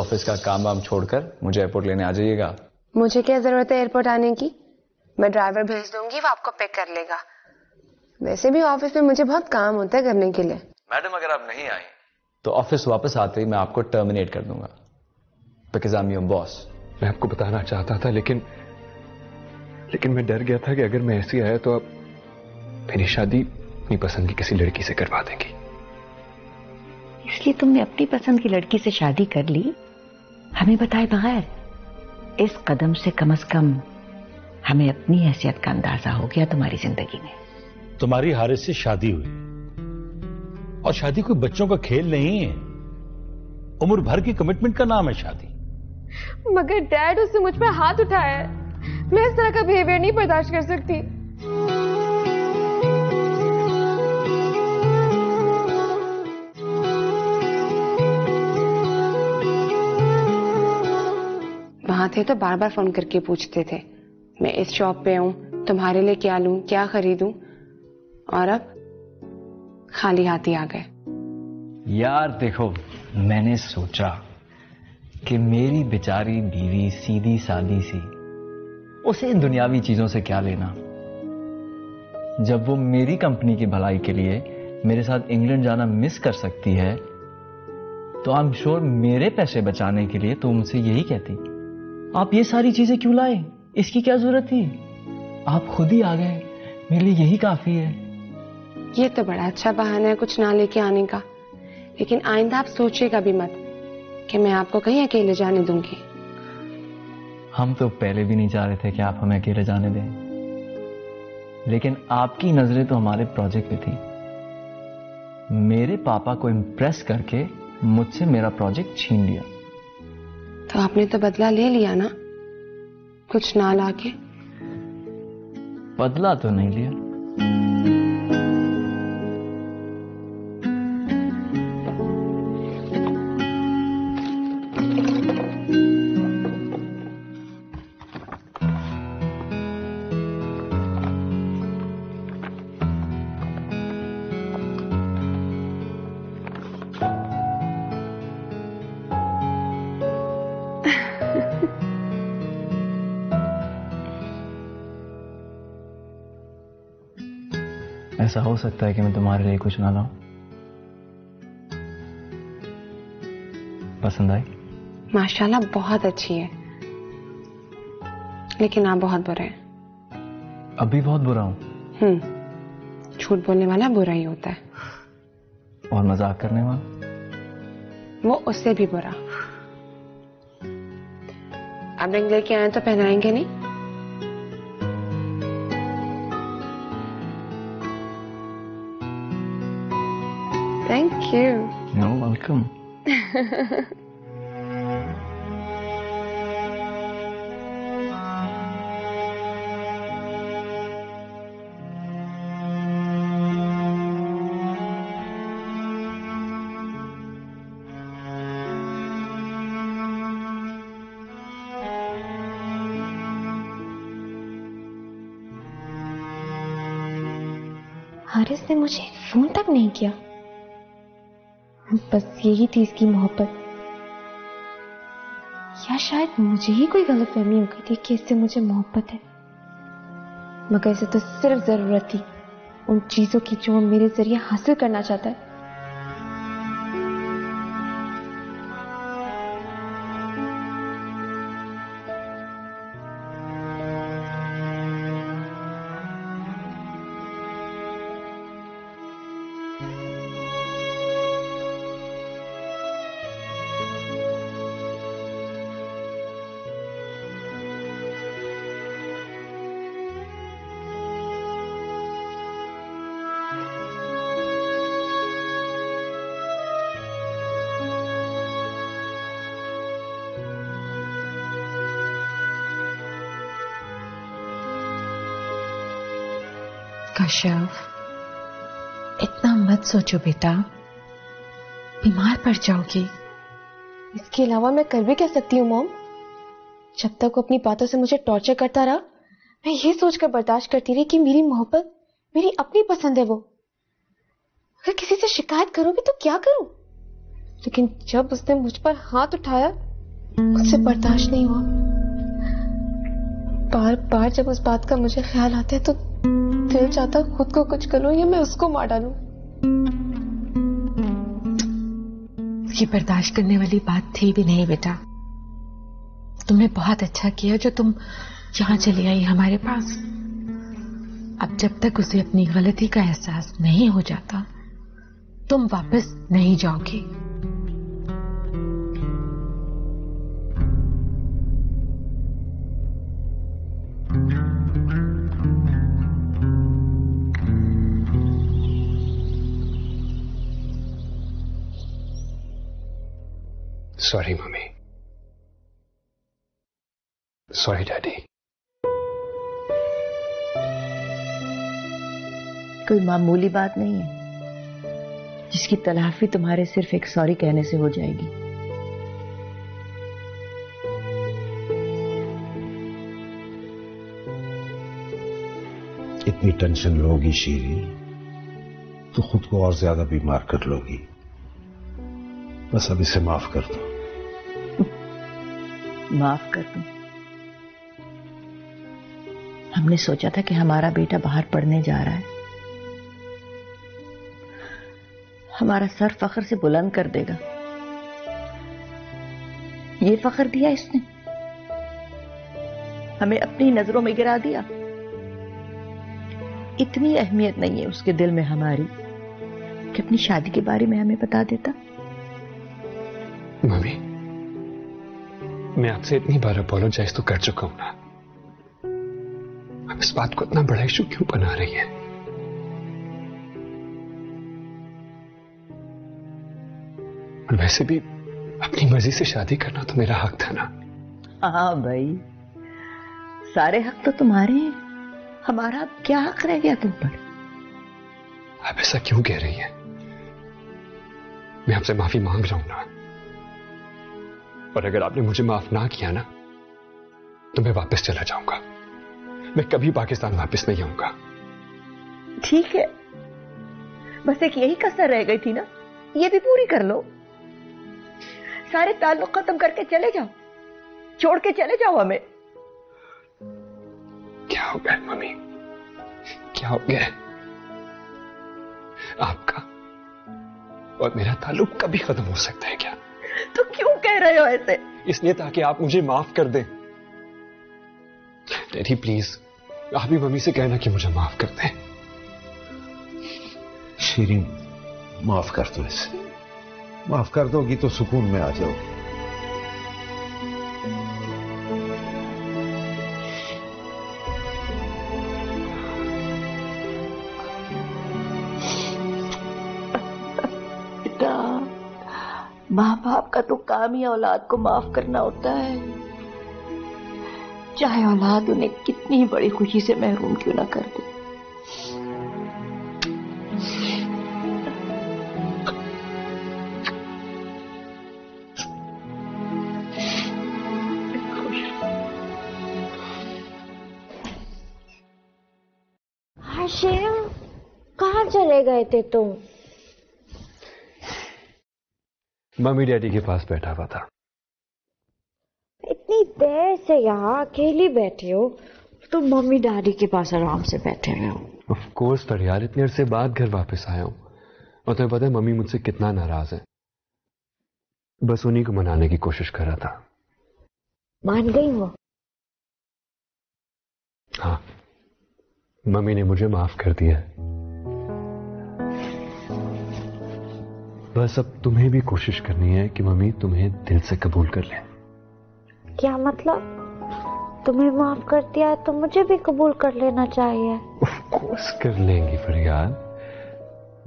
Office का काम वाम छोड़कर मुझे एयरपोर्ट लेने आ जाइएगा। मुझे क्या ज़रूरत है एयरपोर्ट आने की? मैं ड्राइवर भेज दूँगी वो आपको पिक कर लेगा। वैसे भी ऑफ़िस में मुझे बहुत काम होता है करने के लिए। मैडम अगर आप नहीं आई तो ऑफ़िस वापस आते ही मैं आपको टर्मिनेट कर दूँगा। बिकॉज़ आई एम बॉस मैं आपको बताना चाहता था लेकिन लेकिन मैं डर गया था कि अगर मैं ऐसी आया तो आप मेरी शादी अपनी पसंद की किसी लड़की से करवा देंगी। इसलिए तुमने अपनी पसंद की लड़की से शादी कर ली? हमें बताए बगैर। इस कदम से कम से कम हमें अपनी हैसियत का अंदाज़ा हो गया तुम्हारी ज़िंदगी में। तुम्हारी हारिस से शादी हुई। और शादी कोई बच्चों का खेल नहीं है। उम्र भर की कमिटमेंट का नाम है शादी। मगर डैड उसने मुझ पर हाथ उठाया है। मैं इस तरह का बिहेवियर नहीं बर्दाश्त कर सकती। थे तो बार बार फ़ोन करके पूछते थे, मैं इस शॉप पे हूँ, तुम्हारे लिए क्या लूँ, क्या खरीदूं? और अब खाली हाथ ही आ गए। यार देखो, मैंने सोचा कि मेरी बेचारी बीवी सीधी सादी सी, उसे इन दुनियावी चीज़ों से क्या लेना? जब वो मेरी कंपनी की भलाई के लिए मेरे साथ इंग्लैंड जाना मिस कर सकती है तो आई एम श्योर मेरे पैसे बचाने के लिए तो मुझसे यही कहती। आप ये सारी चीज़ें क्यों लाए? इसकी क्या ज़रूरत थी? आप खुद ही आ गए। मेरे लिए यही काफ़ी है। ये तो बड़ा अच्छा बहाना है कुछ ना लेके आने का। लेकिन आइंदा आप सोचिएगा भी मत कि मैं आपको कहीं अकेले जाने दूँगी। हम तो पहले भी नहीं चाह रहे थे कि आप हमें अकेले जाने दें। लेकिन आपकी नज़रें तो हमारे प्रोजेक्ट पे थी। मेरे पापा को इम्प्रेस करके मुझसे मेरा प्रोजेक्ट छीन लिया। तो आपने तो बदला ले लिया ना? कुछ ना लाके? बदला तो नहीं लिया। ऐसा हो सकता है कि मैं तुम्हारे लिए कुछ ना लाऊं? पसंद आई? माशाल्लाह बहुत अच्छी है। लेकिन आप बहुत बुरे हैं। अभी बहुत बुरा हूँ। हम्म झूठ बोलने वाला बुरा ही होता है। और मज़ाक करने वाला? वो उससे भी बुरा। अब रिंग लेके आए तो पहनाएँगे नहीं? हारिस ने मुझे फ़ोन तक नहीं किया। बस यही थी इसकी मोहब्बत। या शायद मुझे ही कोई गलत फहमी हो गई थी कि इससे मुझे मोहब्बत है। मगर इसे तो सिर्फ़ ज़रूरत थी। उन चीज़ों की जो मेरे ज़रिए हासिल करना चाहता है। कश्यप इतना मत सोचो बेटा। बीमार पड़ जाओगी। इसके अलावा मैं कर भी क्या सकती हूँ, मॉम? जब तक वो अपनी बातों से मुझे टॉर्चर करता रहा, मैं ये सोचकर बर्दाश्त करती रही कि मेरी मोहब्बत, मेरी अपनी पसंद है वो। अगर किसी से शिकायत करूँ भी तो क्या करूँ? लेकिन जब उसने मुझ पर हाथ उठाया मुझसे बर्दाश्त नहीं हुआ। बार बार जब उस बात का मुझे ख्याल आता है तो दिल चाहता खुद को कुछ करूँ या मैं उसको मार डालूं? ये बर्दाश्त करने वाली बात थी भी नहीं, बेटा। तुमने बहुत अच्छा किया जो तुम यहाँ चली आई हमारे पास। अब जब तक उसे अपनी गलती का एहसास नहीं हो जाता, तुम वापस नहीं जाओगी। सॉरी मम्मी सॉरी डैडी कोई मामूली बात नहीं है। जिसकी तलाफी तुम्हारे सिर्फ़ एक सॉरी कहने से हो जाएगी। इतनी टेंशन लोगी शीरी तो खुद को और ज़्यादा बीमार कर लोगी। बस अब इसे माफ़ कर दो। माफ़ कर दूँ। हमने सोचा था कि हमारा बेटा बाहर पढ़ने जा रहा है। हमारा सर फखर से बुलंद कर देगा। ये फखर दिया इसने। हमें अपनी नज़रों में गिरा दिया। इतनी अहमियत नहीं है उसके दिल में हमारी कि अपनी शादी के बारे में हमें बता देता। मैं आपसे इतनी बार अपोलोजाइज तो कर चुका हूँ ना। अब इस बात को इतना बड़ा इशू क्यों बना रही है? और वैसे भी अपनी मर्ज़ी से शादी करना तो मेरा हक था ना। हाँ भाई सारे हक तो तुम्हारे हैं। हमारा क्या हक रह गया तुम पर? आप ऐसा क्यों कह रही है? मैं आपसे माफ़ी मांग रहा हूँ ना। और अगर आपने मुझे माफ़ ना किया ना तो मैं वापस चला जाऊँगा। मैं कभी पाकिस्तान वापस नहीं आऊँगा। ठीक है। बस एक यही कसर रह गई थी ना। ये भी पूरी कर लो। सारे ताल्लुक खत्म करके चले जाओ। छोड़ के चले जाओ हमें। क्या हो गया मम्मी? क्या हो गया? आपका और मेरा ताल्लुक कभी खत्म हो सकता है क्या? तो क्यों कह रहे हो ऐसे? इसलिए ताकि आप मुझे माफ़ कर दें। डैडी प्लीज़ आप भी मम्मी से कहना कि मुझे माफ़ कर दें। शीरिन माफ़ कर दो इसे। माफ़ कर दोगी तो सुकून में आ जाओ बाप का तो काम ही औलाद को माफ़ करना होता है। चाहे औलाद उन्हें कितनी बड़ी खुशी से महरूम क्यों ना कर दे। चले गए थे तुम? मम्मी डैडी के पास बैठा हुआ था। इतनी देर से यहाँ अकेली बैठे हो तो मम्मी डैडी के पास आराम से बैठे हुए हो। ऑफ़ कोर्स पर यार इतने अरसे बाद घर वापस आया हूँ। और तुम्हें पता है मम्मी मुझसे कितना नाराज़ है। बस उन्हीं को मनाने की कोशिश कर रहा था। मान गई वो? हाँ। मम्मी ने मुझे माफ़ कर दिया है। बस अब तुम्हें भी कोशिश करनी है कि मम्मी तुम्हें दिल से कबूल कर ले। क्या मतलब? तुम्हें माफ़ कर दिया है तो मुझे भी कबूल कर लेना चाहिए। ऑफ़ कोर्स कर लेंगी फरियाद।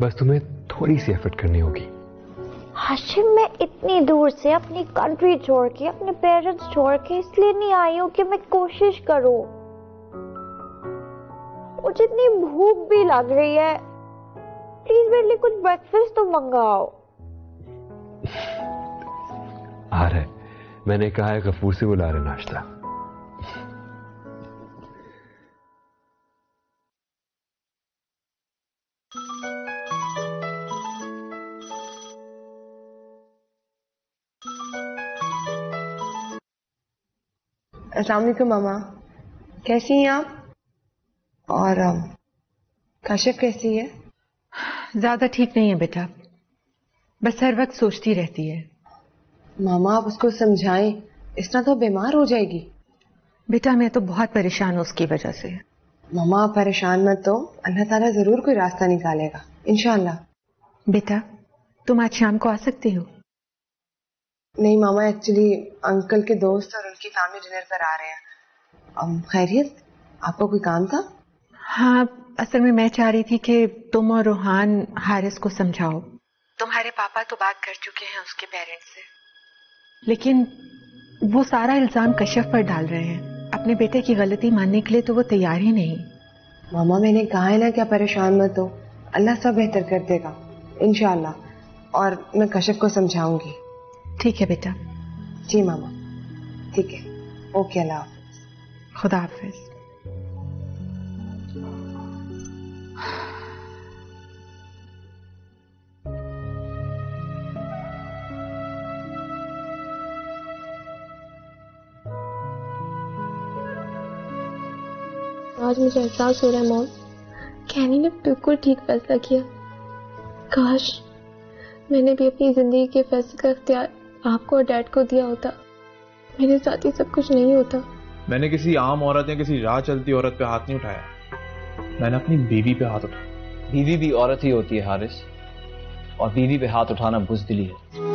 बस तुम्हें थोड़ी सी एफर्ट करनी होगी। हाशिम मैं इतनी दूर से अपनी कंट्री छोड़ के अपने पेरेंट्स छोड़ के इसलिए नहीं आई हूँ कि मैं कोशिश करूँ। मुझे इतनी भूख भी लग रही है। प्लीज़ मेरे लिए कुछ ब्रेकफास्ट तो मंगाओ। आ रहे मैंने कहा है गफूर से बुला रहे नाश्ता। अस्सलाम मामा। कैसी हैं आप? और काशिफ कैसी है? ज़्यादा ठीक नहीं है बेटा। बस हर वक्त सोचती रहती है। मामा आप उसको समझाएँ। इस तरह तो बीमार हो जाएगी। बेटा मैं तो बहुत परेशान हूँ उसकी वजह से। मामा आप परेशान मत हो। अल्लाह ताला ज़रूर कोई रास्ता निकालेगा। इंशाल्लाह बेटा तुम आज शाम को आ सकती हो? नहीं मामा एक्चुअली अंकल के दोस्त और उनकी फैमिली डिनर पर आ रहे हैं। खैरियत? आपको कोई काम था? हाँ असल में मैं चाह रही थी कि तुम और रोहान हारिस को समझाओ। तुम्हारे पापा तो बात कर चुके हैं उसके पेरेंट्स से। लेकिन वो सारा इल्ज़ाम कश्यप पर डाल रहे हैं। अपने बेटे की गलती मानने के लिए तो वो तैयार ही नहीं। मामा मैंने कहा है ना क्या परेशान मत हो। अल्लाह सब बेहतर कर देगा इंशाल्लाह और मैं कश्यप को समझाऊँगी। ठीक है बेटा। जी मामा ठीक है। ओके अल्लाह हाफिज। खुदा हाफिज। आज मुझे एहसास हो रहा है मॉम। कैनी ने बिल्कुल ठीक फैसला किया। काश मैंने भी अपनी ज़िंदगी के फैसले का इख्तियार आपको और डैड को दिया होता। मेरे साथ ही सब कुछ नहीं होता। मैंने किसी आम औरत या किसी राह चलती औरत पे हाथ नहीं उठाया। मैंने अपनी बीवी पे हाथ उठाया। बीवी भी औरत ही होती है हारिस। और बीवी पे हाथ उठाना बुजदिली है।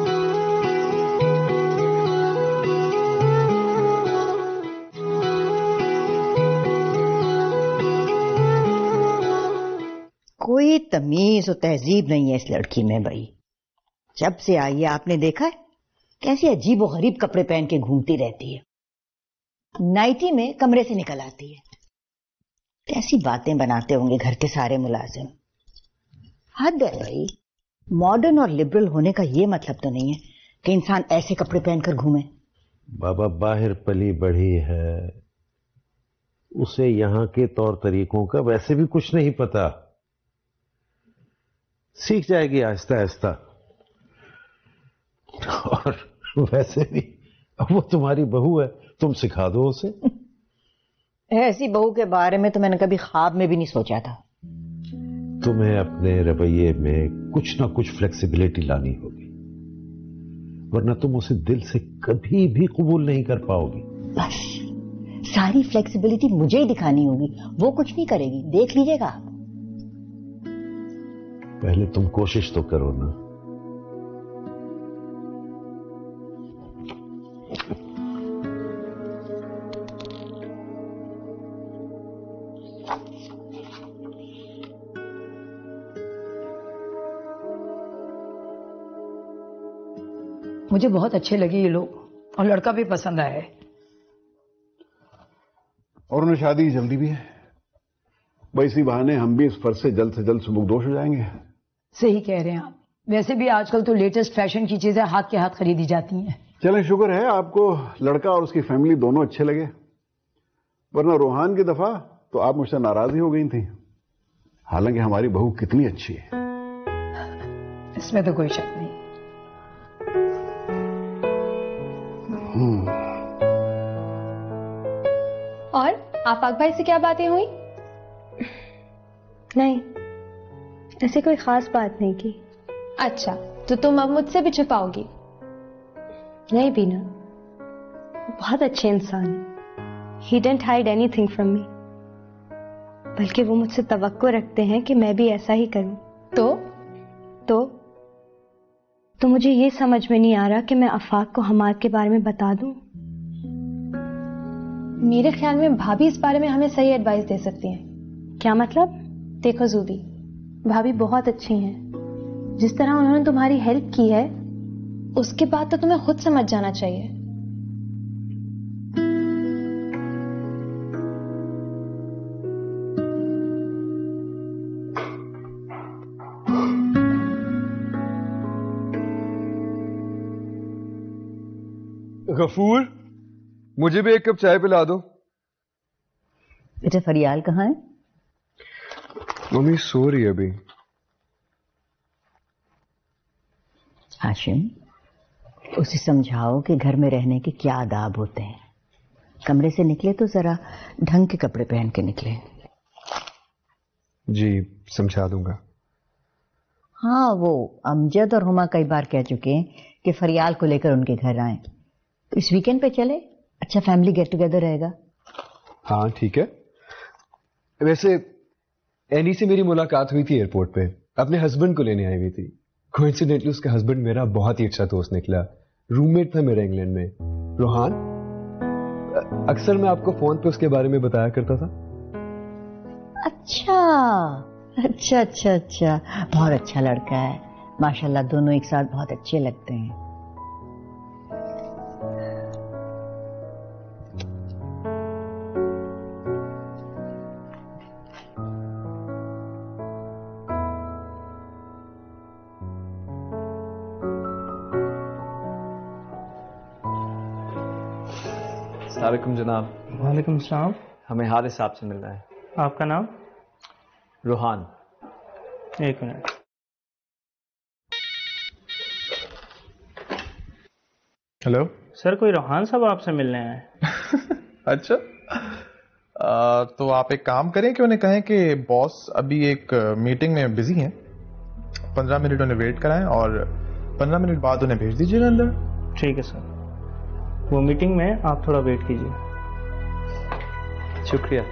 तमीज और तहजीब नहीं है इस लड़की में भाई। जब से आई है, आपने देखा है? कैसे अजीब और गरीब कपड़े पहन के घूमती रहती है। नाइटी में कमरे से निकल आती है। कैसी बातें बनाते होंगे घर के सारे मुलाजिम। हद है भाई। मॉडर्न और लिबरल होने का ये मतलब तो नहीं है कि इंसान ऐसे कपड़े पहनकर घूमे। बाबा, बाहर पली बढ़ी है। उसे यहाँ के तौर तरीकों का वैसे भी कुछ नहीं पता। सीख जाएगी आहिस्ता आहिस्ता। और वैसे भी अब वो तुम्हारी बहू है तुम सिखा दो उसे। ऐसी बहू के बारे में तो मैंने कभी ख्वाब में भी नहीं सोचा था। तुम्हें अपने रवैये में कुछ ना कुछ फ्लेक्सिबिलिटी लानी होगी। वरना तुम उसे दिल से कभी भी कबूल नहीं कर पाओगी। बस सारी फ्लेक्सिबिलिटी मुझे ही दिखानी होगी। वो कुछ नहीं करेगी। देख लीजिएगा। आप पहले तुम कोशिश तो करो ना। मुझे बहुत अच्छे लगे ये लोग और लड़का भी पसंद आया है। और उन्हें शादी जल्दी भी है। इसी बहाने हम भी इस फ़र्ज़ से जल्द से जल्द सुबुकदोश हो जाएँगे। सही कह रहे हैं आप। वैसे भी आजकल तो लेटेस्ट फ़ैशन की चीज़ें हाथ के हाथ खरीदी जाती हैं। चलें शुक्र है आपको लड़का और उसकी फैमिली दोनों अच्छे लगे। वरना रोहान की दफ़ा तो आप मुझसे नाराज़ ही हो गई थी। हालाँकि हमारी बहू कितनी अच्छी है। इसमें तो कोई शक नहीं। हम्म, और आफाक भाई से क्या बातें हुई? नहीं ऐसी कोई खास बात नहीं की। अच्छा तो तुम अब मुझसे भी छुपाओगी। नहीं बीना। बहुत अच्छे इंसान है। Don't hide anything from me बल्कि वो मुझसे तवक्को रखते हैं कि मैं भी ऐसा ही करूँ। तो? तो? तो मुझे ये समझ में नहीं आ रहा कि मैं अफाक को हमाद के बारे में बता दूँ। मेरे ख्याल में भाभी इस बारे में हमें सही एडवाइस दे सकती हैं। क्या मतलब? देखो जूबी भाभी बहुत अच्छी हैं। जिस तरह उन्होंने तुम्हारी हेल्प की है उसके बाद तो तुम्हें खुद समझ जाना चाहिए। गफूर मुझे भी एक कप चाय पिला दो। बेटा फरियाल कहाँ है? मम्मी सो रही है अभी। हाशिम उसे समझाओ कि घर में रहने के क्या आदाब होते हैं। कमरे से निकले तो जरा ढंग के कपड़े पहन के निकले। जी समझा दूँगा। हाँ वो अमजद और हुमा कई बार कह चुके हैं कि फरियाल को लेकर उनके घर आए। तो इस वीकेंड पे चले? अच्छा फैमिली गेट टुगेदर रहेगा। हाँ ठीक है। वैसे एनी से मेरी मुलाकात हुई थी एयरपोर्ट पे। अपने हस्बैंड को लेने आई हुई थी। कोइंसिडेंटली उसका हस्बैंड मेरा बहुत ही अच्छा दोस्त निकला। रूममेट था मेरा इंग्लैंड में। रोहान अक्सर मैं आपको फ़ोन पे उसके बारे में बताया करता था? अच्छा अच्छा अच्छा अच्छा। बहुत अच्छा लड़का है। माशाल्लाह दोनों एक साथ बहुत अच्छे लगते हैं। सलामकुम जनाब। वालेकुम सलाम। हमें हारिस साहब से मिलना है। आपका नाम? रूहान। एक मिनट। हेलो। सर कोई रोहान साहब आपसे मिलने आए अच्छा। आ, तो आप एक काम करें कि उन्हें कहें कि बॉस अभी एक मीटिंग में बिज़ी हैं। पंद्रह मिनट उन्हें वेट कराएँ और पंद्रह मिनट बाद उन्हें भेज दीजिएगा अंदर। ठीक है सर। वो मीटिंग में आप थोड़ा वेट कीजिए। शुक्रिया।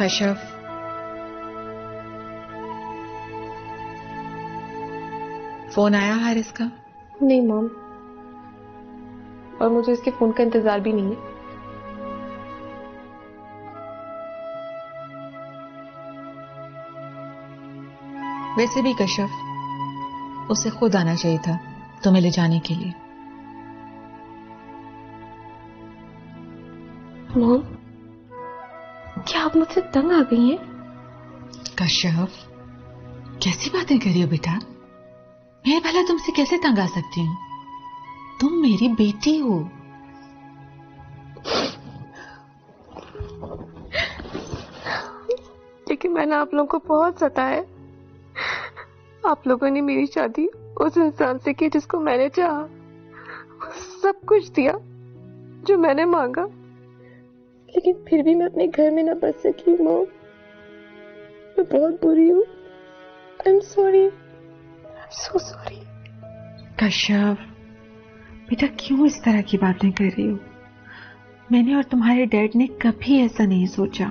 कश्यप फ़ोन आया हारिस का नहीं मॉम और मुझे इसके फ़ोन का इंतज़ार भी नहीं है। वैसे भी कश्यप उसे खुद आना चाहिए था तुम्हें ले जाने के लिए। मॉम आ गई हैं? कश्यप कैसी बातें कर रही हो बेटा? मैं भला तुमसे कैसे तंग आ सकती हूँ? तुम मेरी बेटी हो। लेकिन मैंने आप लोगों को बहुत सताया आप लोगों ने मेरी शादी उस इंसान से की जिसको मैंने चाहा सब कुछ दिया जो मैंने मांगा। लेकिन फिर भी मैं अपने घर में ना बच सकी मॉम मैं बहुत बुरी हूँ। I am sorry so sorry Kashyap बेटा क्यों इस तरह की बातें कर रही हो? मैंने और तुम्हारे डैड ने कभी ऐसा नहीं सोचा।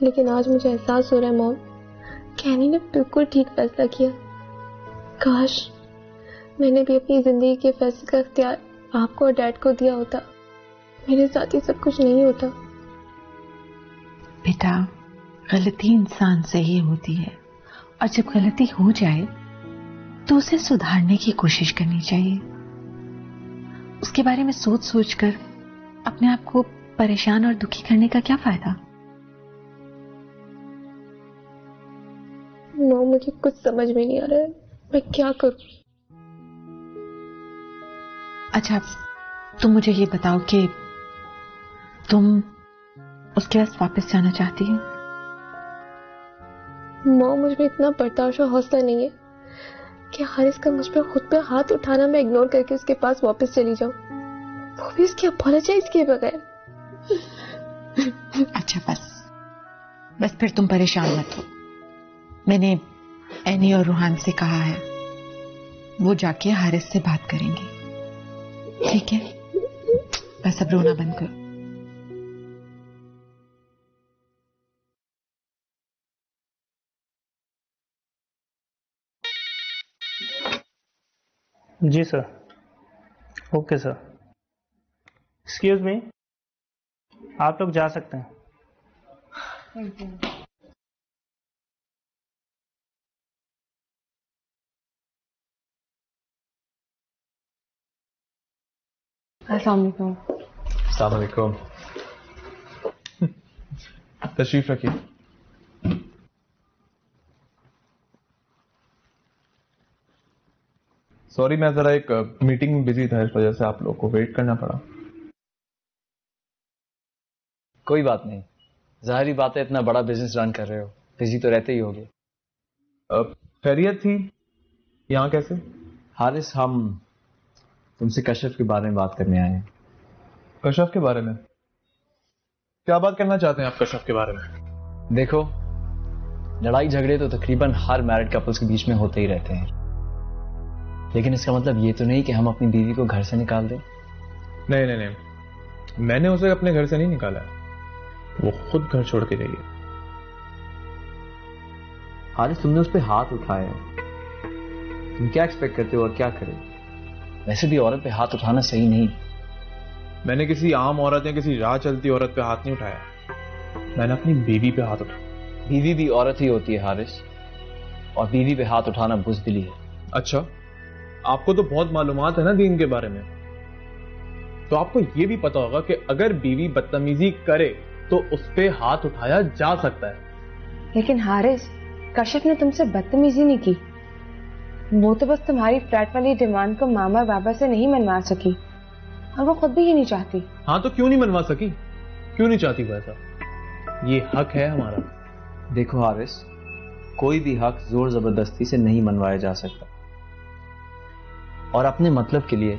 लेकिन आज मुझे एहसास हो रहा है मॉम कैनी ने बिल्कुल ठीक फैसला किया। काश मैंने भी अपनी ज़िंदगी के फैसले का अख्तियार आपको और डैड को दिया होता। मेरे साथ ही सब कुछ नहीं होता। बेटा गलती इंसान से ही होती है। और जब गलती हो जाए तो उसे सुधारने की कोशिश करनी चाहिए। उसके बारे में सोच सोच कर अपने आप को परेशान और दुखी करने का क्या फ़ायदा? नो मुझे कुछ समझ में नहीं आ रहा है। मैं क्या करूँ? अच्छा तुम मुझे ये बताओ कि तुम उसके पास वापस जाना चाहती हो? माँ मुझमें इतना बर्दाश्त और हौसला नहीं है कि हारिस का मुझ पर खुद पे हाथ उठाना मैं इग्नोर करके उसके पास वापस चली जाऊँ। वो भी उसकी अपोलोजाइज किए बगैर। अच्छा बस। बस फिर तुम परेशान मत हो। मैंने एनी और रूहान से कहा है वो जाके हारिस से बात करेंगे। ठीक है। बस अब रोना बंद करो जी sir. Okay sir. Excuse me आप लोग जा सकते हैं। थैंक यू अस्सलाम वालेकुम तशरीफ़ रखिए सॉरी मैं जरा एक मीटिंग में बिज़ी था इस वजह से आप लोग को वेट करना पड़ा। कोई बात नहीं। ज़ाहिर बात है इतना बड़ा बिज़नेस रन कर रहे हो। बिज़ी तो रहते ही होगे। खैरियत थी? यहाँ कैसे? हारिस हम तुमसे कश्यप के बारे में बात करने आए हैं। कश्यप के बारे में? क्या बात करना चाहते हैं आप कश्यप के बारे में? देखो लड़ाई झगड़े तो तकरीबन हर मैरिड कपल्स के बीच में होते ही रहते हैं। लेकिन इसका मतलब ये तो नहीं कि हम अपनी बीवी को घर से निकाल दें। नहीं नहीं नहीं। मैंने उसे अपने घर से नहीं निकाला वो खुद घर छोड़ के गई है। हारिस तुमने उस पर हाथ उठाया तुम क्या एक्सपेक्ट करते हो और क्या करें वैसे भी औरत पे हाथ उठाना सही नहीं। मैंने किसी आम औरत या किसी राह चलती औरत पे हाथ नहीं उठाया। मैंने अपनी बीवी पे हाथ उठाया बीवी भी औरत ही होती है हारिस। और बीवी पे हाथ उठाना बुजदिली है। अच्छा आपको तो बहुत मालूमात है ना दीन के बारे में। तो आपको यह भी पता होगा कि अगर बीवी बदतमीजी करे तो उस पर हाथ उठाया जा सकता है। लेकिन हारिस कश्यप ने तुमसे बदतमीजी नहीं की। वो तो बस तुम्हारी फ्लैट वाली डिमांड को मामा बाबा से नहीं मनवा सकी। और वो खुद भी ये नहीं चाहती। हाँ तो क्यों नहीं मनवा सकी? क्यों नहीं चाहती वो ऐसा? ये हक है हमारा। देखो हारिस कोई भी हक ज़ोर ज़बरदस्ती से नहीं मनवाया जा सकता। और अपने मतलब के लिए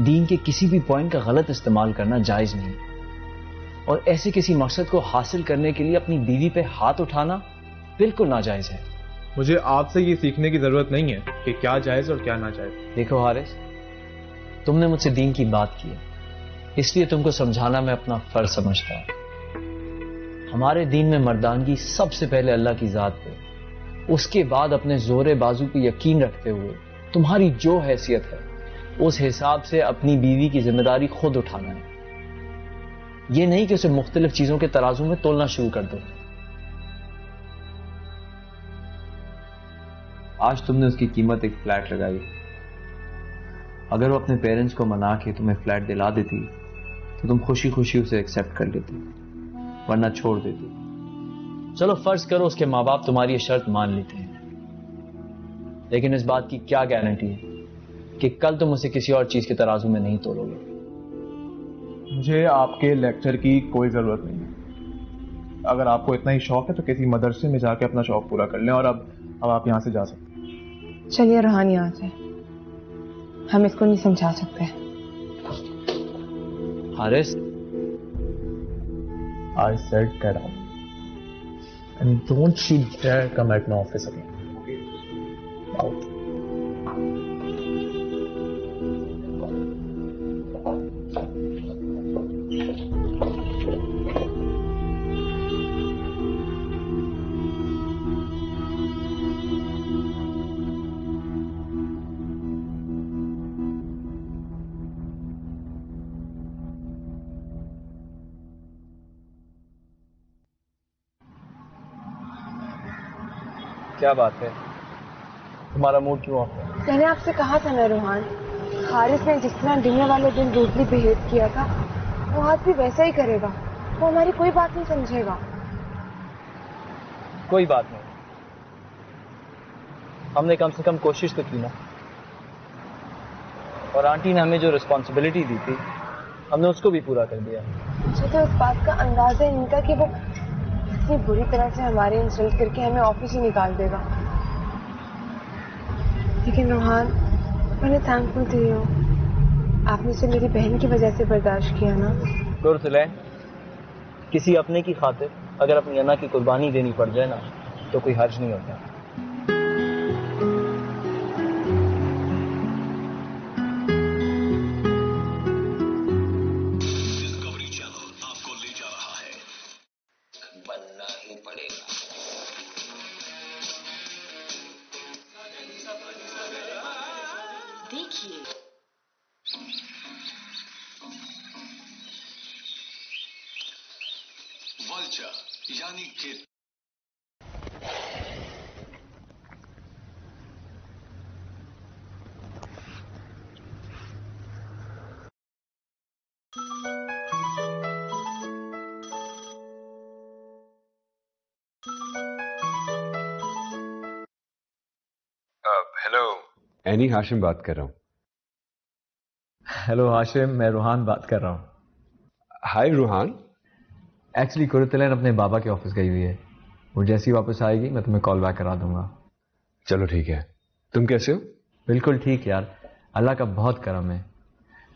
दीन के किसी भी पॉइंट का गलत इस्तेमाल करना जायज़ नहीं। और ऐसे किसी मकसद को हासिल करने के लिए अपनी बीवी पे हाथ उठाना बिल्कुल नाजायज है। मुझे आपसे ये सीखने की ज़रूरत नहीं है कि क्या जायज़ और क्या ना जायज़ देखो हारिस, तुमने मुझसे दीन की बात की है। इसलिए तुमको समझाना मैं अपना फ़र्ज़ समझता हूँ। हमारे दीन में मर्दानगी सबसे पहले अल्लाह की जात पे। उसके बाद अपने जोरे बाजू पे यकीन रखते हुए तुम्हारी जो हैसियत है, उस हिसाब से अपनी बीवी की ज़िम्मेदारी खुद उठाना है। यह नहीं कि उसे मुख्तलिफ़ चीज़ों के तराजू में तोलना शुरू कर दो। आज तुमने उसकी कीमत एक फ्लैट लगाई। अगर वो अपने पेरेंट्स को मना के तुम्हें फ्लैट दिला देती तो तुम खुशी खुशी उसे एक्सेप्ट कर लेती, वरना छोड़ देती। चलो फ़र्ज़ करो उसके माँ बाप तुम्हारी ये शर्त मान लेते हैं। लेकिन इस बात की क्या गारंटी है कि कल तुम उसे किसी और चीज़ के तराजू में नहीं तोड़ोगे? मुझे आपके लेक्चर की कोई ज़रूरत नहीं है। अगर आपको इतना ही शौक है तो किसी मदरसे में जाके अपना शौक पूरा कर लें और अब अब आप यहाँ से जा सकते हैं। चलिए रोहान यहाँ से हम इसको नहीं समझा सकते Haris I said get out. And don't you dare come at my office again. क्या बात है? तुम्हारा मूड क्यों ऑफ़ है? मैंने आपसे कहा था ना रोहान हारिस ने जिस तरह डिनर वाले दिन रूडली बिहेव किया था वो आज भी वैसा ही करेगा वो हमारी कोई बात नहीं समझेगा। कोई बात नहीं। हमने कम से कम कोशिश तो की ना। और आंटी ने हमें जो रिस्पॉन्सिबिलिटी दी थी हमने उसको भी पूरा कर दिया। मुझे तो इस बात का अंदाज़ा है इनका कि वो इतनी बुरी तरह से हमारे इंसल्ट करके हमें ऑफ़िस ही निकाल देगा। लेकिन रोहान, मैंने थैंकफुल थी हो आपने उसे मेरी बहन की वजह से बर्दाश्त किया ना। गुरसलैन किसी अपने की खातिर अगर अपनी अना की कुर्बानी देनी पड़ जाए ना तो कोई हर्ज नहीं होता। एनी हाशिम बात कर रहा हूँ। हेलो हाशिम मैं रूहान बात कर रहा हूँ। हाय रूहान। एक्चुअली कुरतलैन अपने बाबा के ऑफ़िस गई हुई है। वो जैसी वापस आएगी मैं तुम्हें कॉल बैक करा दूँगा। चलो ठीक है। तुम कैसे हो? बिल्कुल ठीक यार। अल्लाह का बहुत करम है।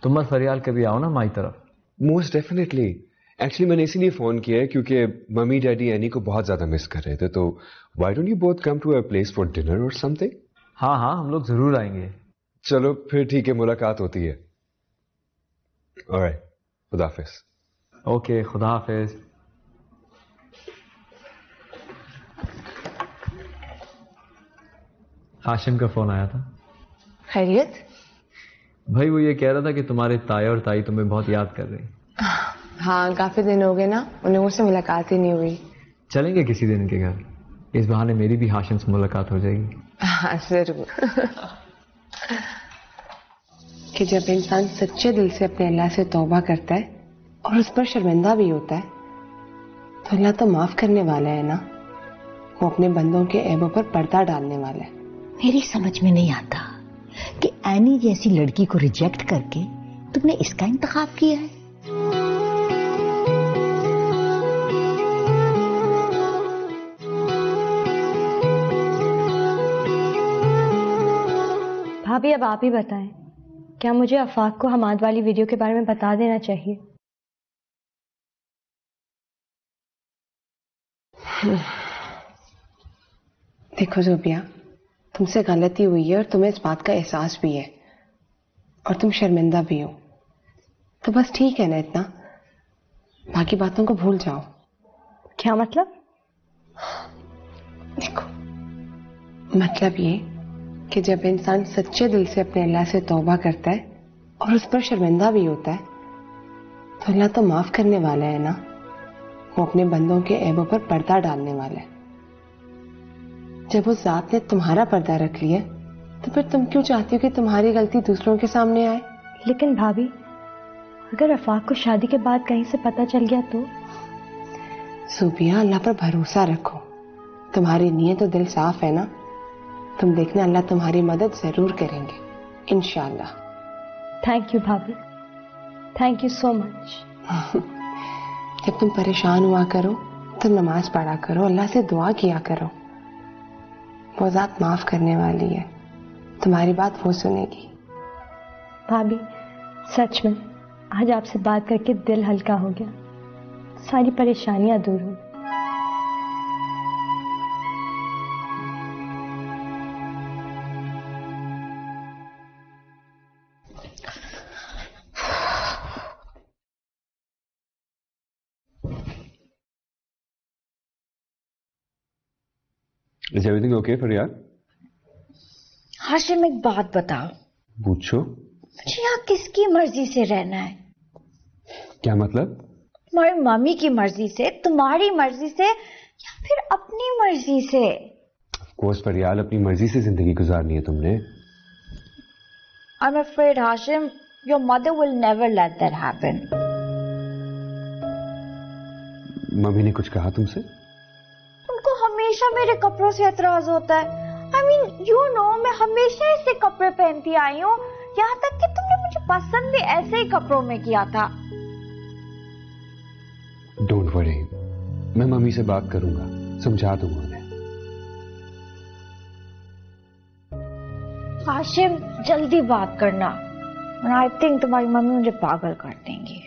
तुम मत फरियाल कभी आओ ना माई तरफ़? मोस्ट डेफिनेटली एक्चुअली मैंने इसीलिए फ़ोन किया है क्योंकि मम्मी डैडी एनी को बहुत ज़्यादा मिस कर रहे थे तो why don't you both come to a place for dinner or something हाँ हाँ हम लोग ज़रूर आएँगे। चलो फिर ठीक है मुलाकात होती है। ऑलराइट खुदा हाफिज। ओके खुदा हाफिज। हाशिम का फ़ोन आया था। खैरियत? भाई वो ये कह रहा था कि तुम्हारे ताए और ताई तुम्हें बहुत याद कर रही हाँ। काफ़ी दिन हो गए ना उन्हें मुझसे मुलाकात ही नहीं हुई। चलेंगे किसी दिन के घर। इस बहाने मेरी भी हाशिम से मुलाकात हो जाएगी। हाँ ज़रूर। कि जब इंसान सच्चे दिल से अपने अल्लाह से तौबा करता है और उस पर शर्मिंदा भी होता है तो अल्लाह तो माफ़ करने वाला है ना? वो अपने बंदों के ऐबों पर पर्दा डालने वाला है। मेरी समझ में नहीं आता कि एनी जैसी लड़की को रिजेक्ट करके तुमने इसका इंतखाब किया है। भाभी अब आप ही बताएँ। क्या मुझे अफाक को हमाद वाली वीडियो के बारे में बता देना चाहिए? देखो जोबिया तुमसे गलती हुई है और तुम्हें इस बात का एहसास भी है। और तुम शर्मिंदा भी हो। तो बस ठीक है ना इतना? बाकी बातों को भूल जाओ। क्या मतलब? देखो मतलब ये कि जब इंसान सच्चे दिल से अपने अल्लाह से तौबा करता है और उस पर शर्मिंदा भी होता है तो अल्लाह तो माफ़ करने वाला है ना? वो अपने बंदों के ऐबों पर पर्दा डालने वाला है। जब उस जात ने तुम्हारा पर्दा रख लिया तो फिर तुम क्यों चाहती हो कि तुम्हारी गलती दूसरों के सामने आए? लेकिन भाभी अगर अफाक को शादी के बाद कहीं से पता चल गया तो? सूबिया अल्लाह पर भरोसा रखो। तुम्हारी नीयत तो दिल साफ़ है ना? तुम देखना अल्लाह तुम्हारी मदद ज़रूर करेंगे इनशाला थैंक यू भाभी थैंक यू सो मच जब तुम परेशान हुआ करो तो नमाज़ पढ़ा करो अल्लाह से दुआ किया करो। वो जात माफ़ करने वाली है। तुम्हारी बात वो सुनेगी। भाभी सच में आज आपसे बात करके दिल हल्का हो गया। सारी परेशानियाँ दूर हो इज़ एवरीथिंग ओके फॉर यार हाशिम एक बात बताओ। पूछो। मुझे यहाँ किसकी मर्ज़ी से रहना है? क्या मतलब? तुम्हारी मम्मी की मर्ज़ी से तुम्हारी मर्ज़ी से या फिर अपनी मर्ज़ी से? कोर्स पर यार अपनी मर्ज़ी से ज़िंदगी गुजारनी है तुमने। I'm afraid, Hashim, your mother will never let that happen. Mummy ने कुछ कहा तुमसे? हमेशा मेरे कपड़ों से एतराज़ होता है। आई मीन यू नो मैं हमेशा ऐसे कपड़े पहनती आई हूँ यहाँ तक कि तुमने मुझे पसंद भी ऐसे ही कपड़ों में किया था। डोंट वरी मैं मम्मी से बात करूँगा समझा दूँगा उन्हें। हाशिम जल्दी बात करना आई थिंक तुम्हारी मम्मी मुझे पागल कर देंगी।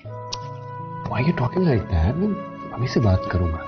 Why are you talking like that? मैं मम्मी से बात करूँगा।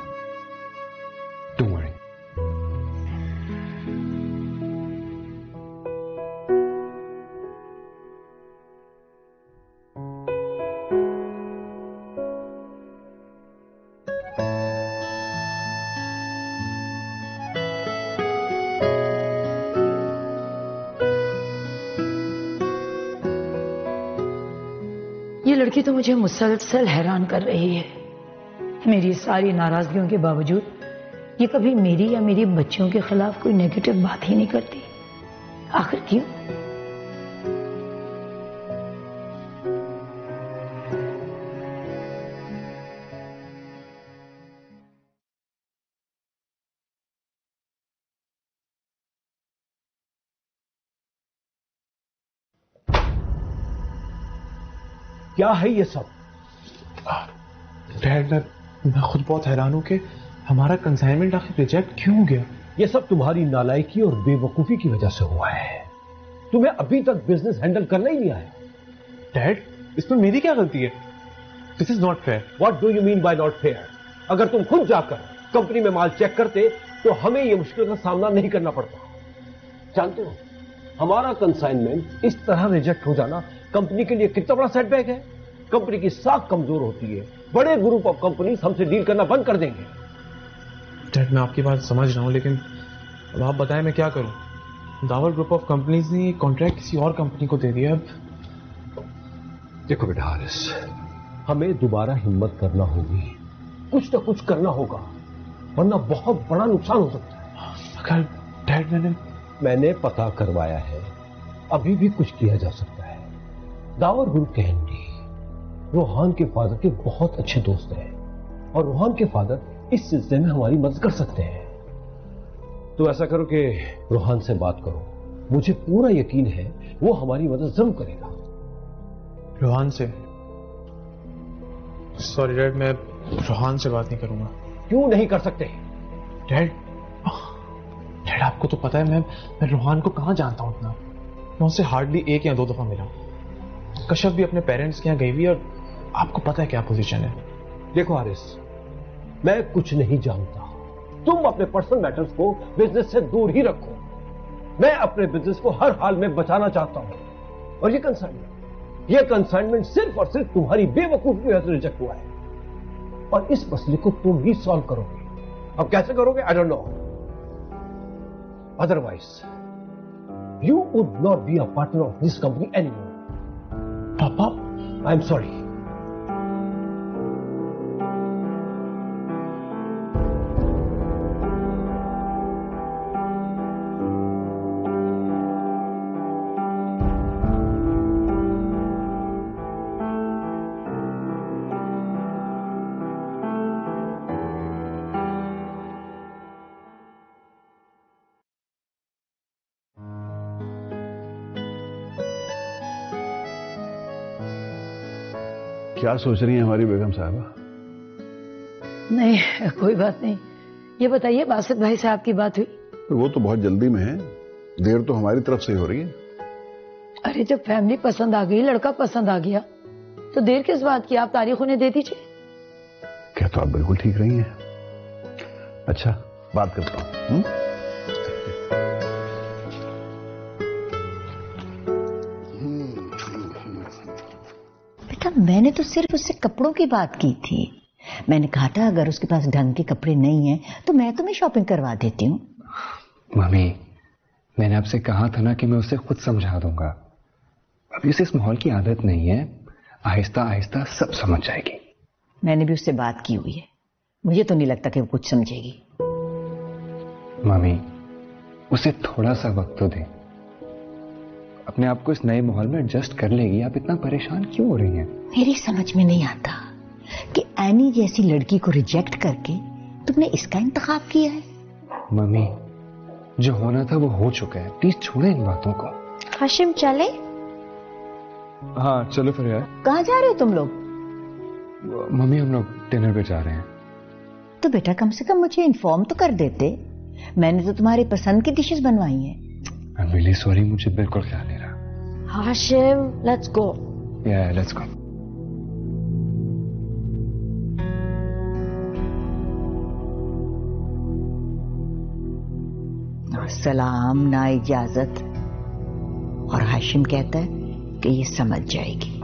लड़की तो मुझे मुसलसल हैरान कर रही है। मेरी सारी नाराजगियों के बावजूद, ये कभी मेरी या मेरी बच्चियों के खिलाफ कोई नेगेटिव बात ही नहीं करती। आखिर क्यों? क्या है ये सब? डैड मैं मैं खुद बहुत हैरान हूँ कि हमारा कंसाइनमेंट आखिर रिजेक्ट क्यों हो गया? ये सब तुम्हारी नालायकी और बेवकूफ़ी की वजह से हुआ है। तुम्हें अभी तक बिज़नेस हैंडल करना ही नहीं आया। डैड इसमें मेरी क्या गलती है? This is not fair what do you mean by not fair अगर तुम खुद जाकर कंपनी में माल चेक करते तो हमें यह मुश्किल का सामना नहीं करना पड़ता। जानते हो हमारा कंसाइनमेंट इस तरह रिजेक्ट हो जाना कंपनी के लिए कितना बड़ा सेटबैक है? कंपनी की साख कमज़ोर होती है। बड़े ग्रुप ऑफ़ कंपनीज़ हमसे डील करना बंद कर देंगे। डैड मैं आपकी बात समझ रहा हूँ लेकिन अब आप बताएँ मैं क्या करूँ? दावर ग्रुप ऑफ़ कंपनीज़ ने कॉन्ट्रैक्ट किसी और कंपनी को दे दिया। अब देखो बेटा हारिस हमें दोबारा हिम्मत करना होगी। कुछ ना कुछ करना होगा वरना बहुत बड़ा नुकसान हो सकता है। अगर डैड मैंने मैंने पता करवाया है अभी भी कुछ किया जा सकता है। दावर ग्रुप के एमडी रोहान के फादर के बहुत अच्छे दोस्त हैं। और रोहान के फादर इस सिलसिले में हमारी मदद कर सकते हैं। तो ऐसा करो कि रोहान से बात करो। मुझे पूरा यकीन है वो हमारी मदद ज़रूर करेगा। रोहान से? सॉरी डैड मैं रोहान से बात नहीं करूँगा। क्यों नहीं कर सकते? डैड डैड आपको तो पता है मैं मैं रोहान को कहाँ जानता हूँ इतना? मैं उससे हार्डली एक या दो दफ़ा मिला। कश्यप भी अपने पेरेंट्स के यहाँ गई हुई और आपको पता है क्या पोजीशन है? देखो आरिस, मैं कुछ नहीं जानता। तुम अपने पर्सनल मैटर्स को बिज़नेस से दूर ही रखो। मैं अपने बिज़नेस को हर हाल में बचाना चाहता हूँ। और ये कंसाइनमेंट ये कंसाइनमेंट सिर्फ़ और सिर्फ़ तुम्हारी बेवकूफ़ी की वजह से रिजेक्ट हुआ है। और इस मसले को तुम ही सॉल्व करोगे। अब कैसे करोगे? I don't know otherwise you would not be a partner of this company any पापा आई एम क्या सोच रही है हमारी बेगम साहबा? नहीं कोई बात नहीं। ये बताइए बासित भाई से आपकी बात हुई? वो तो बहुत जल्दी में है। देर तो हमारी तरफ़ से ही हो रही है। अरे जब फैमिली पसंद आ गई लड़का पसंद आ गया तो देर किस बात की? आप तारीख उन्हें दे दीजिए। क्या तो आप बिल्कुल ठीक रही हैं? अच्छा बात करता हूँ। मैंने तो सिर्फ़ उससे कपड़ों की बात की थी। मैंने कहा था अगर उसके पास ढंग के कपड़े नहीं हैं तो मैं तुम्हें शॉपिंग करवा देती हूँ। मम्मी मैंने आपसे कहा था ना कि मैं उसे खुद समझा दूँगा। अभी उसे इस माहौल की आदत नहीं है। आहिस्ता आहिस्ता सब समझ जाएगी। मैंने भी उससे बात की हुई है। मुझे तो नहीं लगता कि वो कुछ समझेगी। मम्मी उसे थोड़ा सा वक्त तो दें। अपने आप को इस नए माहौल में एडजस्ट कर लेगी। आप इतना परेशान क्यों हो रही हैं? मेरी समझ में नहीं आता कि एनी जैसी लड़की को रिजेक्ट करके तुमने इसका इंतखाब किया है। मम्मी जो होना था वो हो चुका है। प्लीज़ छोड़े इन बातों को। हाशिम चले? हाँ चलो फिर यार। कहाँ जा रहे हो तुम लोग? मम्मी हम लोग डिनर पे जा रहे हैं। तो बेटा कम से कम मुझे इन्फॉर्म तो कर देते। मैंने तो तुम्हारी पसंद की डिशेस बनवाई हैं। आई एम रियली सॉरी मुझे बिल्कुल ख्याल नहीं रहा let's go. Yeah, let's go. ना सलाम ना इजाज़त और हाशिम कहता है कि ये समझ जाएगी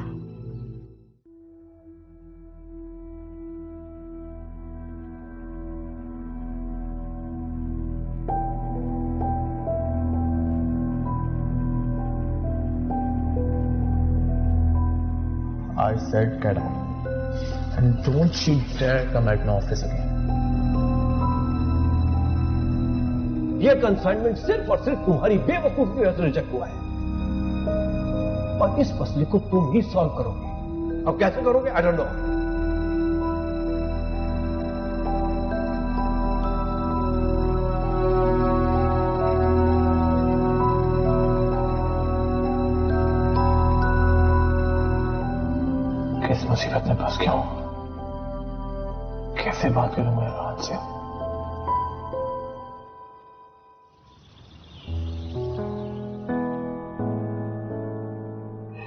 I said, get out. And don't you dare come back in office again. ये कंसाइनमेंट सिर्फ़ और सिर्फ़ तुम्हारी बेवकूफ़ी की वजह से रिजेक्ट हुआ है और इस मसले को तुम ही सॉल्व करोगे अब कैसे करोगे आई डोंट नो मुसीबत में फंस गया हूँ कैसे बात करूँगा रात से?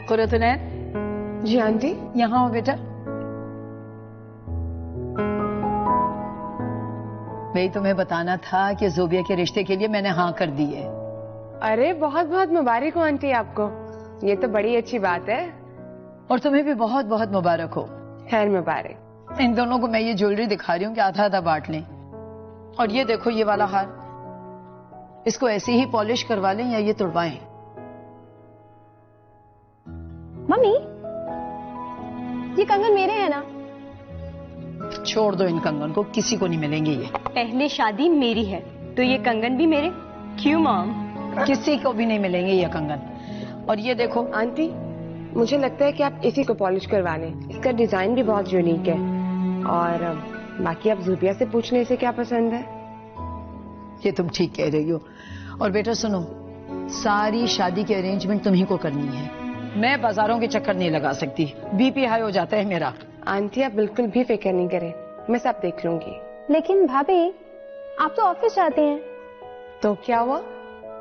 कुरतनैन जी आंटी। यहाँ हो बेटा? भाई तुम्हें बताना था कि जोबिया के रिश्ते के लिए मैंने हाँ कर दी है। अरे बहुत बहुत मुबारक हो आंटी आपको। ये तो बड़ी अच्छी बात है। और तुम्हें भी बहुत बहुत मुबारक हो। खैर मुबारक। इन दोनों को मैं ये ज्वेलरी दिखा रही हूँ कि आधा आधा बांट लें। और ये देखो ये वाला हार। इसको ऐसे ही पॉलिश करवा लें या ये तुड़वाएँ। मम्मी ये कंगन मेरे हैं ना? छोड़ दो इन कंगन को किसी को नहीं मिलेंगे ये। पहले शादी मेरी है तो ये कंगन भी मेरे? क्यों मॉम? किसी को भी नहीं मिलेंगे ये कंगन। और ये देखो आंटी मुझे लगता है कि आप इसी को पॉलिश करवा लें इसका डिज़ाइन भी बहुत यूनिक है। और बाकी आप जुबिया से पूछने इसे क्या पसंद है? ये तुम ठीक कह रही हो। और बेटा सुनो सारी शादी की अरेंजमेंट तुम्ही को करनी है। मैं बाजारों के चक्कर नहीं लगा सकती। बीपी हाई हो जाता है मेरा। आंटी आप बिल्कुल भी फ़िक्र नहीं करें। मैं सब देख लूँगी। लेकिन भाभी आप तो ऑफ़िस जाते हैं। तो क्या हुआ?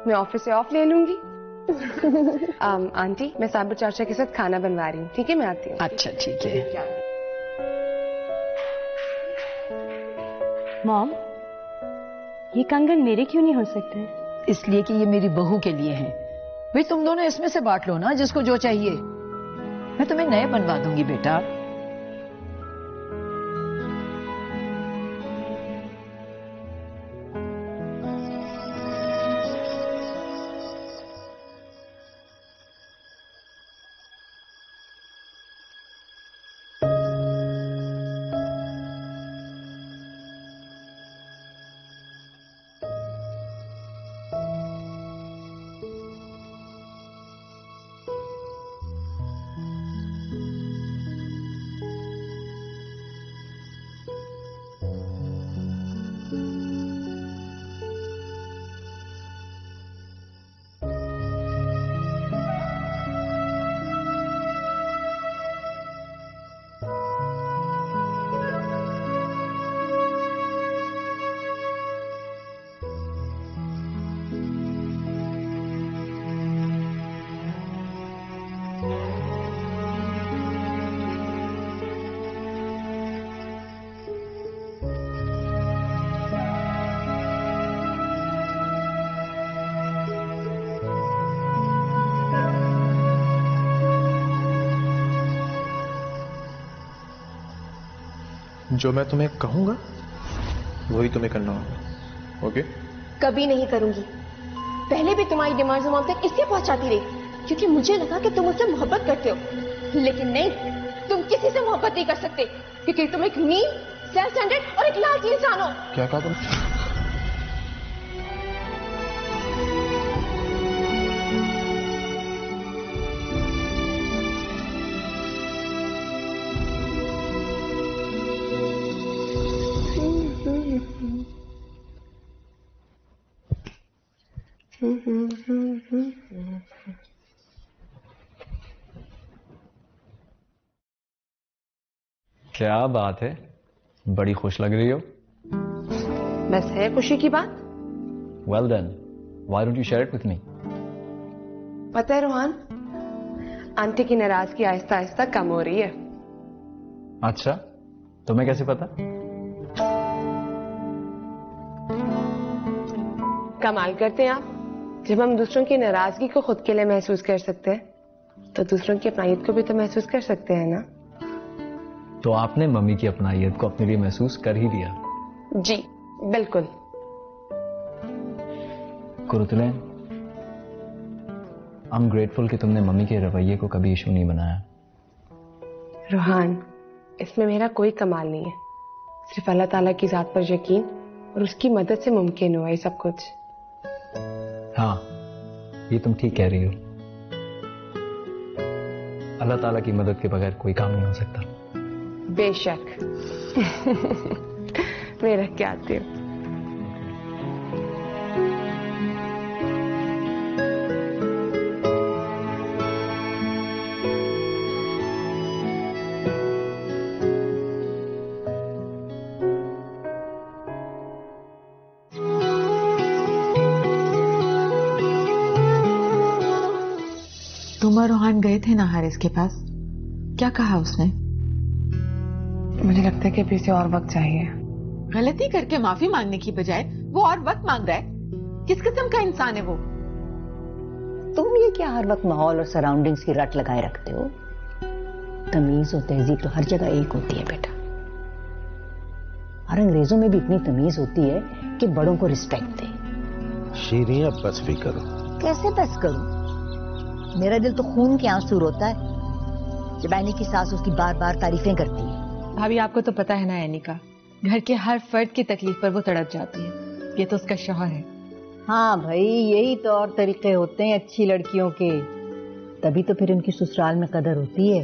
मैं ऑफ़िस से ऑफ़ ले लूँगी? Um, आंटी मैं साबर चाचा के साथ खाना बनवा रही हूँ। ठीक है मैं आती हूँ। अच्छा ठीक है। मॉम ये कंगन मेरे क्यों नहीं हो सकते? इसलिए कि ये मेरी बहू के लिए है। भाई तुम दोनों इसमें से बांट लो ना जिसको जो चाहिए। मैं तुम्हें नए बनवा दूँगी बेटा। जो मैं तुम्हें कहूँगा वही तुम्हें करना होगा। ओके कभी नहीं करूँगी। पहले भी तुम्हारी डिमांड जमा तक इसलिए पहुंचाती रही क्योंकि मुझे लगा कि तुम मुझसे मोहब्बत करते हो। लेकिन नहीं तुम किसी से मोहब्बत नहीं कर सकते क्योंकि तुम एक मीन सेल्फ स्टैंडर्ड और एक लालची इंसान हो। क्या कहा तुम क्या बात है? बड़ी खुश लग रही हो। बस है खुशी की बात। Well done why don't you share it with me पता है रोहान आंटी की नाराज़गी आहिस्ता आहिस्ता कम हो रही है। अच्छा तुम्हें कैसे पता? कमाल करते हैं आप। जब हम दूसरों की नाराज़गी को खुद के लिए महसूस कर सकते हैं तो दूसरों की अपनाइत को भी तो महसूस कर सकते हैं ना? तो आपने मम्मी की अपनाइत को अपने लिए महसूस कर ही दिया? जी बिल्कुल। आई एम ग्रेटफुल कि तुमने मम्मी के रवैये को कभी इशू नहीं बनाया। रूहान इसमें मेरा कोई कमाल नहीं है। सिर्फ़ अल्लाह ताला की जात पर यकीन और उसकी मदद से मुमकिन हुआ ये सब कुछ। हाँ ये तुम ठीक कह रही हो। अल्लाह ताला की मदद के बगैर कोई काम नहीं हो सकता। बेशक। मेरा क्या के आती हूँ। रोहान गए थे ना हारिस के पास? क्या कहा उसने? मुझे लगता है कि अभी इसे और वक्त चाहिए। गलती करके माफ़ी मांगने की बजाय वो और वक्त मांग रहा है। किस किस्म का इंसान है वो? तुम ये क्या हर वक्त माहौल और सराउंडिंग्स की रट लगाए रखते हो? तमीज और तहजीब तो हर जगह एक होती है बेटा। और अंग्रेज़ों में भी इतनी तमीज होती है कि बड़ों को रिस्पेक्ट दे। शीरी अब बस भी करो कैसे बस करूँ? मेरा दिल तो खून के आँसू रोता है जब एनी की सास उसकी बार बार तारीफें करती है। भाभी आपको तो पता है ना एनी का। घर के हर फर्द की तकलीफ़ पर वो तड़प जाती है। ये तो उसका शौहर है। हाँ भाई यही तो और तरीके होते हैं अच्छी लड़कियों के। तभी तो फिर उनकी ससुराल में कदर होती है।